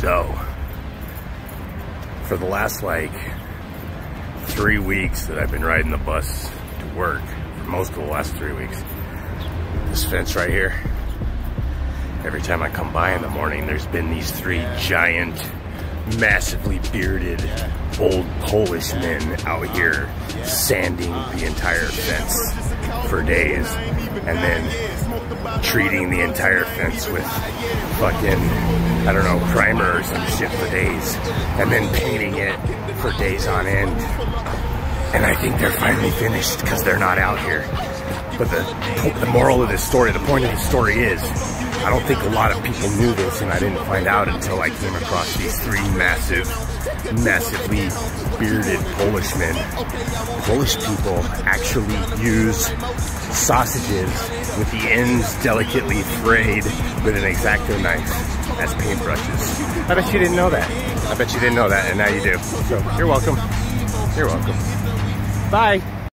So, for the last like three weeks that I've been riding the bus to work, for most of the last three weeks, this fence right here, every time I come by in the morning, there's been these three giant, massively bearded old Polish men out here sanding the entire fence for days. And then treating the entire fence with fucking, I don't know, primer or some shit for days and then painting it for days on end. And I think they're finally finished because they're not out here. But the, the moral of this story, the point of the story is, I don't think a lot of people knew this and I didn't find out until I came across these three massive, massively bearded Polish men. Polish people actually use sausages with the ends delicately frayed with an X-Acto knife as paintbrushes. I bet you didn't know that. I bet you didn't know that and now you do. So you're welcome. You're welcome. Bye.